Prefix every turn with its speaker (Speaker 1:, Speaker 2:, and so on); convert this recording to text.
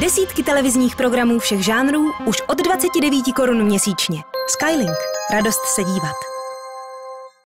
Speaker 1: Desítky televizních programů všech žánrů už od 29 korun měsíčně. Skylink. Radost se dívat.